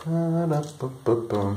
Ba-da-ba-ba-bum.